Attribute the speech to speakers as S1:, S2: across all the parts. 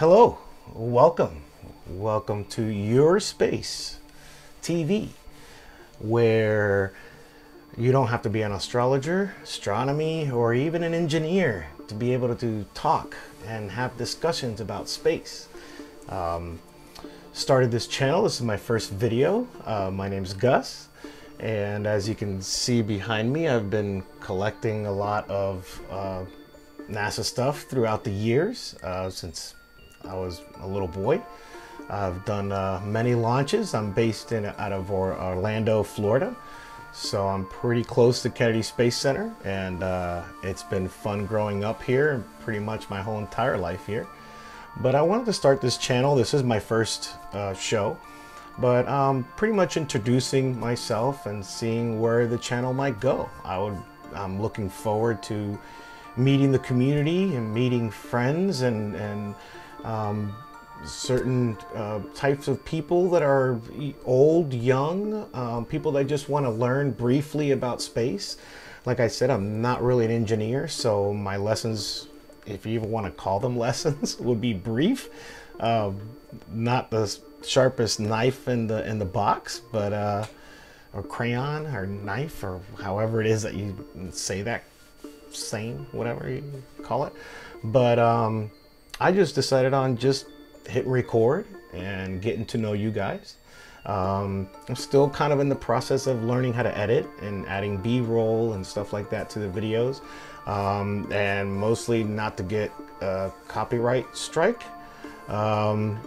S1: Hello, welcome. Welcome to Your Space TV, where you don't have to be an astrologer, astronomy, or even an engineer to be able to talk and have discussions about space. Um, started this channel. This is my first video. Uh, my name's Gus. And as you can see behind me, I've been collecting a lot of uh, NASA stuff throughout the years uh, since I was a little boy. I've done uh, many launches. I'm based in out of Orlando, Florida. So I'm pretty close to Kennedy Space Center and uh, it's been fun growing up here pretty much my whole entire life here. But I wanted to start this channel. This is my first uh, show, but um, pretty much introducing myself and seeing where the channel might go. I would, I'm looking forward to meeting the community and meeting friends and, and um, certain uh, types of people that are old, young, um, people that just want to learn briefly about space. Like I said, I'm not really an engineer, so my lessons, if you even want to call them lessons, would be brief. Uh, not the sharpest knife in the in the box, but uh, or crayon or knife or however it is that you say that same whatever you call it. But um, I just decided on just hitting record and getting to know you guys. Um, I'm still kind of in the process of learning how to edit and adding B-roll and stuff like that to the videos. Um, and mostly not to get a copyright strike, um,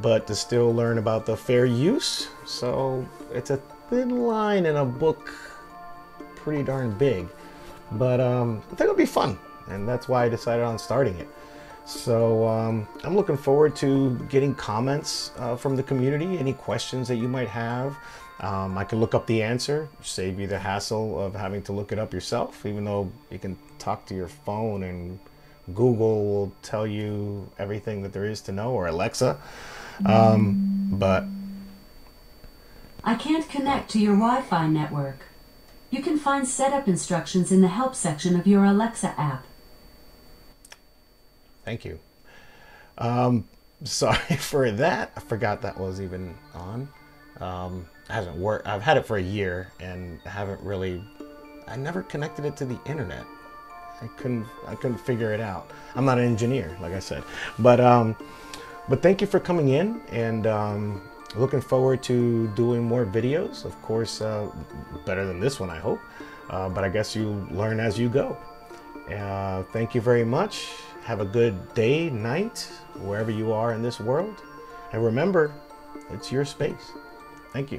S1: but to still learn about the fair use. So it's a thin line in a book, pretty darn big. But um, I think it'll be fun, and that's why I decided on starting it. So um, I'm looking forward to getting comments uh, from the community, any questions that you might have. Um, I can look up the answer, save you the hassle of having to look it up yourself, even though you can talk to your phone and Google will tell you everything that there is to know, or Alexa. Um, but
S2: I can't connect to your Wi-Fi network. You can find setup instructions in the help section of your Alexa app.
S1: Thank you. Um, sorry for that. I forgot that was even on. Um, hasn't worked. I've had it for a year and haven't really. I never connected it to the internet. I couldn't. I couldn't figure it out. I'm not an engineer, like I said. But um, but thank you for coming in and um, looking forward to doing more videos. Of course, uh, better than this one, I hope. Uh, but I guess you learn as you go. Uh, thank you very much. Have a good day, night, wherever you are in this world. And remember, it's your space. Thank you.